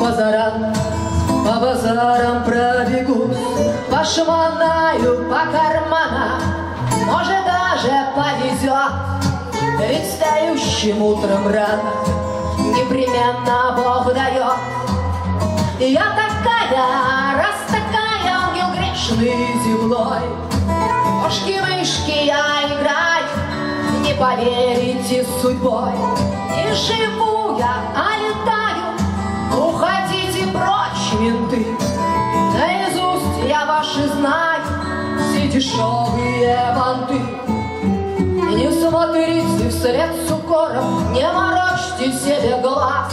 базарам, по базарам пробегу, пошмонаю по карманам, может даже повезет, ведь встающим утром рано непременно Бог дает. Я такая, раз такая, ангел грешный земной, Кошки-мышки я играю, не поверите судьбой. Не живу я, а дешевые банты. Не смотрите вслед с укором, не морочьте себе глаз.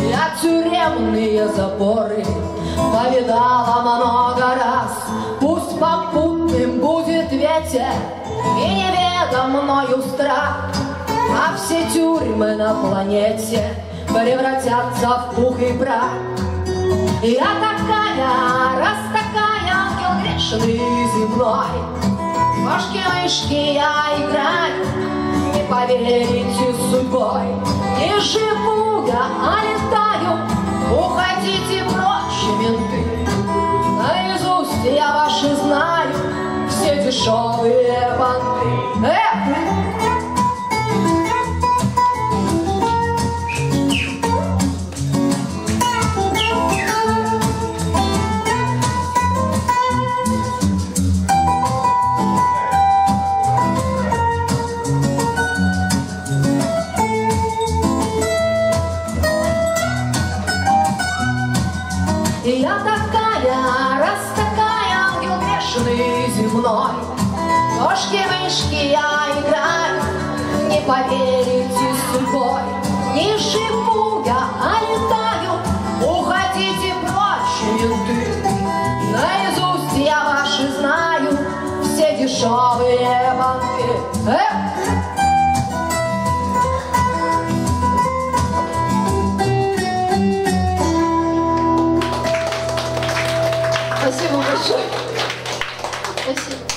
Я тюремные заборы повидала много раз. Пусть попутным будет ветер и неведом мною страх, А все тюрьмы на планете превратятся в пух и прах. Я такая, земной, Кошки-мышки я играю, не поверите судьбой. Не живу я, а летаю, уходите прочь, менты. Наизусть я ваши знаю, все дешевые банды. Я такая, раз такая, ангел грешный земной. Ножки-мышки я играю, не поверите судьбой. Не живу я, а летаю, уходите прочь, менты. Наизусть я ваши знаю, все дешевые банки. Эх! Спасибо большое. Спасибо.